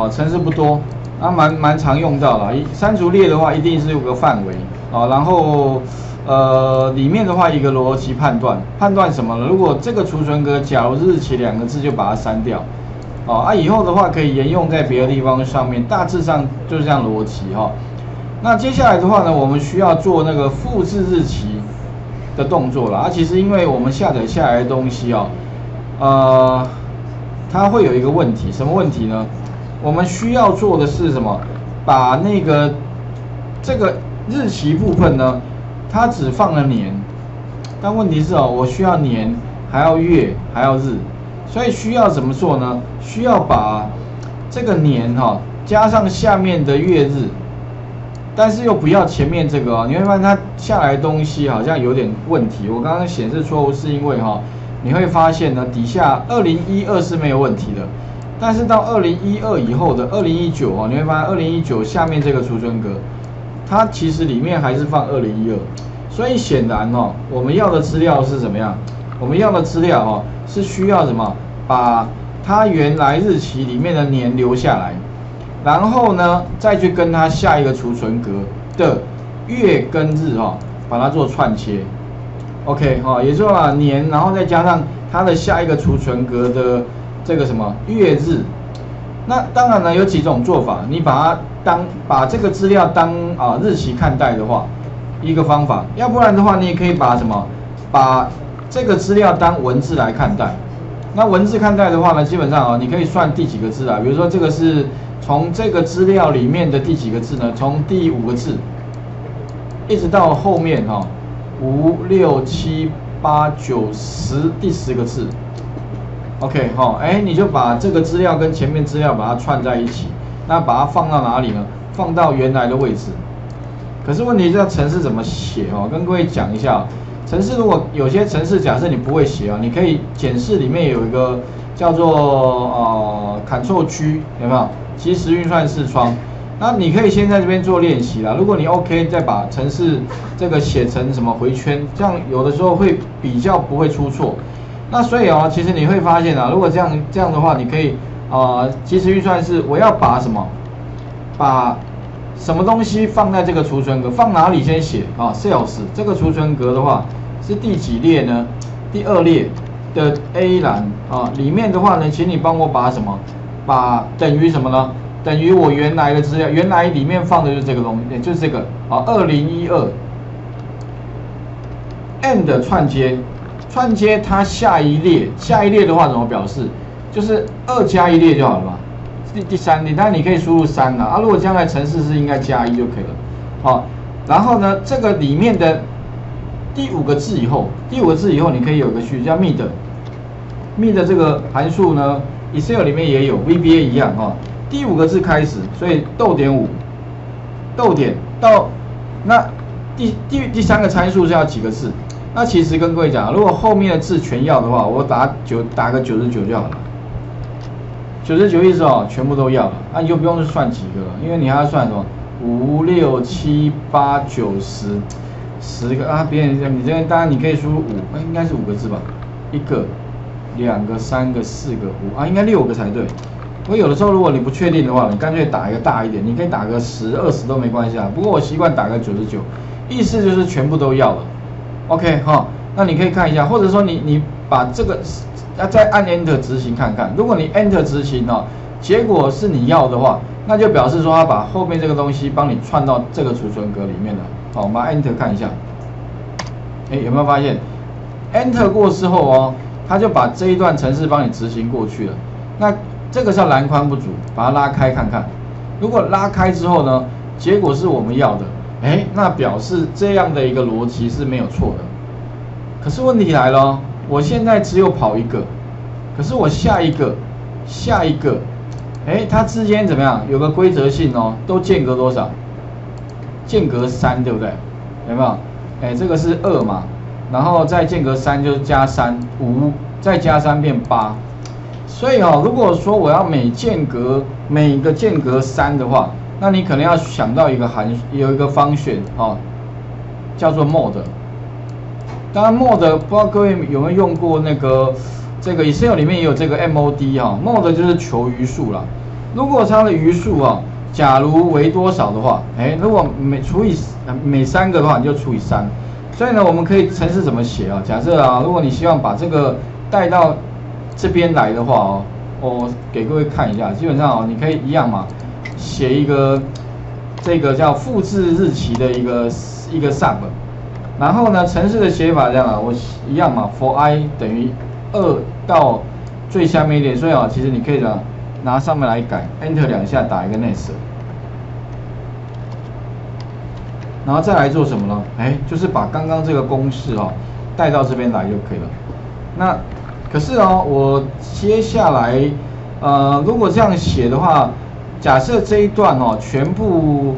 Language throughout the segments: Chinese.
哦，程式不多，啊，蛮蛮常用到了。一删除列的话，一定是有个范围啊，然后呃里面的话一个逻辑判断，判断什么呢？如果这个储存格假如日期两个字就把它删掉，哦啊以后的话可以沿用在别的地方上面，大致上就是这样逻辑哈。那接下来的话呢，我们需要做那个复制日期的动作了啊。其实因为我们下载下来的东西啊，呃，它会有一个问题，什么问题呢？我们需要做的是什么？把那个这个日期部分呢，它只放了年，但问题是哦，我需要年，还要月，还要日，所以需要怎么做呢？需要把这个年哈加上下面的月日，但是又不要前面这个哦。你会发现它下来东西好像有点问题。我刚刚显示错误是因为哈，你会发现呢底下二零一二是没有问题的。但是到二零一二以后的二零一九哦，你会发现二零一九下面这个储存格，它其实里面还是放二零一二，所以显然哦，我们要的资料是怎么样？我们要的资料哦，是需要什么？把它原来日期里面的年留下来，然后呢，再去跟它下一个储存格的月跟日哈，把它做串切。OK 哈，也就是把年，然后再加上它的下一个储存格的。这个什么月日？那当然呢，有几种做法。你把它当把这个资料当啊日期看待的话，一个方法；要不然的话，你也可以把什么把这个资料当文字来看待。那文字看待的话呢，基本上啊，你可以算第几个字啊？比如说这个是从这个资料里面的第几个字呢？从第五个字一直到后面哈，五六七八九十第十个字。OK 哈，哎，你就把这个资料跟前面资料把它串在一起，那把它放到哪里呢？放到原来的位置。可是问题这程式怎么写哦？跟各位讲一下，程式如果有些程式假设你不会写啊，你可以检视里面有一个叫做呃 Ctrl G 有没有？即时运算视窗。那你可以先在这边做练习啦。如果你 OK，再把程式这个写成什么回圈，这样有的时候会比较不会出错。那所以哦，其实你会发现啊，如果这样这样的话，你可以啊，其实预算是我要把什么，把什么东西放在这个储存格，放哪里先写啊？Sales 这个储存格的话是第几列呢？第二列的 A 栏啊，里面的话呢，请你帮我把什么，把等于什么呢？等于我原来的资料，原来里面放的就是这个东西，就是这个啊，二零一二 end 串接。串接它下一列，下一列的话怎么表示？就是二加一列就好了嘛。第第三列，但你可以输入三啊。啊，如果将来程式是应该加一就可以了。好，然后呢，这个里面的第五个字以后，第五个字以后，你可以有个序叫 mid。mid 这个函数呢，Excel 里面也有，VBA 一样哈。第五个字开始，所以逗点五，逗点到那第第第三个参数是要几个字？那其实跟各位讲，如果后面的字全要的话，我打九打个九十九就好了。九十九意思哦，全部都要了，那你就不用去算几个了，因为你还要算什么五六七八九十十个啊。别人你这边当然你可以输入五，那应该是五个字吧？一个、两个、三个、四个、五啊，应该六个才对。我有的时候如果你不确定的话，你干脆打一个大一点，你可以打个十二十都没关系啊。不过我习惯打个九十九，意思就是全部都要了。OK 哈，那你可以看一下，或者说你你把这个要再按 Enter 执行看看。如果你 Enter 执行哦，结果是你要的话，那就表示说它把后面这个东西帮你串到这个储存格里面了。好，我们 Enter 看一下，哎，有没有发现 Enter 过之后哦，它就把这一段程式帮你执行过去了。那这个叫栏宽不足，把它拉开看看。如果拉开之后呢，结果是我们要的。哎，那表示这样的一个逻辑是没有错的。可是问题来了，我现在只有跑一个，可是我下一个、下一个，哎，它之间怎么样？有个规则性哦，都间隔多少？间隔三，对不对？有没有？哎，这个是二嘛，然后再间隔三就是加三五，再加三变八。所以哦，如果说我要每间隔每个间隔三的话。那你可能要想到一个函有一个方选啊，叫做 mod。当然 mod 不知道各位有没有用过那个这个 Excel 里面也有这个 mod 哈，mod 就是求余数了。如果它的余数啊，假如为多少的话，哎，如果每除以每三个的话，你就除以三。所以呢，我们可以程式怎么写啊？假设啊，如果你希望把这个带到这边来的话哦，我给各位看一下，基本上哦，你可以一样嘛，写一个这个叫复制日期的一个一个 sub，然后呢，程式的写法这样啊，我一样嘛，for i 等于二到最下面一点，所以啊，其实你可以样。拿上面来改，Enter 两下打一个 Next，然后再来做什么呢？哎，就是把刚刚这个公式哦带到这边来就可以了。那可是哦，我接下来呃，如果这样写的话，假设这一段哦全部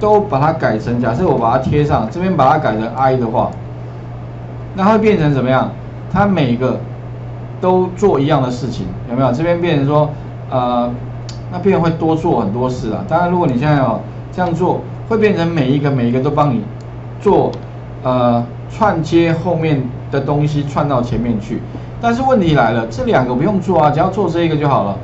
都把它改成，假设我把它贴上，这边把它改成 I 的话，那会变成怎么样？它每个都做一样的事情，有没有？这边变成说。呃，那变会多做很多事啊。当然，如果你现在哦这样做，会变成每一个每一个都帮你做呃串接后面的东西串到前面去。但是问题来了，这两个不用做啊，只要做这一个就好了，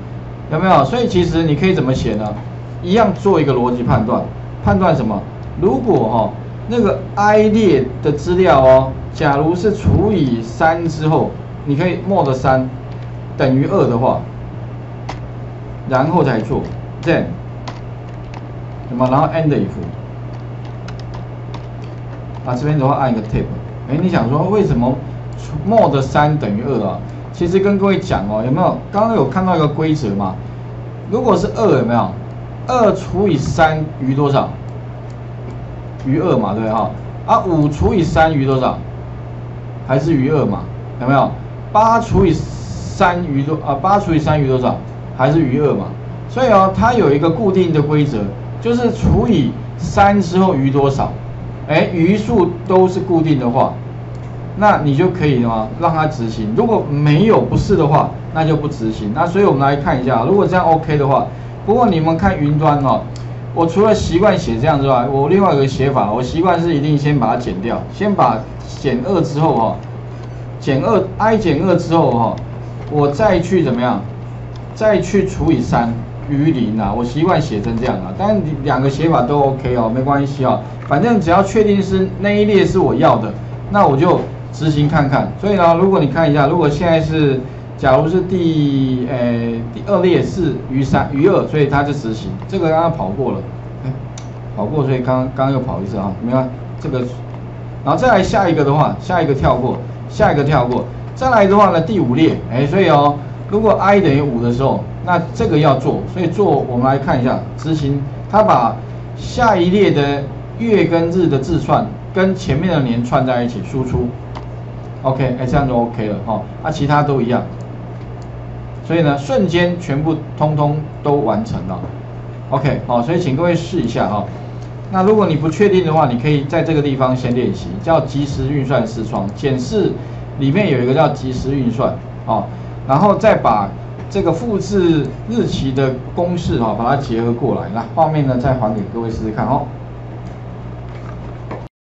有没有？所以其实你可以怎么写呢？一样做一个逻辑判断，判断什么？如果哈那个 I 列的资料哦，假如是除以三之后，你可以 mod 三等于二的话。然后再做，then，什么？然后 end if，啊，这边的话按一个 tab，哎，你想说为什么 mod 三等于二啊？其实跟各位讲哦，有没有？刚刚有看到一个规则嘛？如果是二，有没有？二除以三余多少？余二嘛，对不对哈？啊，五除以三余多少？还是余二嘛？有没有？八除以三余多啊？八除以三余多少？还是余二嘛，所以哦，它有一个固定的规则，就是除以三之后余多少，哎，余数都是固定的话，那你就可以嘛让它执行。如果没有不是的话，那就不执行。那所以我们来看一下，如果这样 OK 的话，不过你们看云端哦，我除了习惯写这样之外，我另外一个写法，我习惯是一定先把它减掉，先把减二之后哈，减二 i 减二之后哈，我再去怎么样？再去除以三余零啊，我习惯写成这样啊，但是两个写法都 OK 哦，没关系哦，反正只要确定是那一列是我要的，那我就执行看看。所以呢，如果你看一下，如果现在是假如是第呃第二列是余三余二，所以它就执行。这个刚刚跑过了，哎，跑过，所以刚刚刚又跑一次啊，没有这个，然后再来下一个的话，下一个跳过，下一个跳过，再来的话呢，第五列，哎，所以哦。如果 i 等于五的时候，那这个要做，所以做我们来看一下执行，它把下一列的月跟日的字串跟前面的年串在一起输出，OK，哎这样就 OK 了哈，啊其他都一样，所以呢瞬间全部通通都完成了，OK，好，所以请各位试一下哈，那如果你不确定的话，你可以在这个地方先练习，叫即时运算视窗，检视里面有一个叫即时运算，啊。然后再把这个复制日期的公式哈，把它结合过来。那，画面呢再还给各位试试看哦。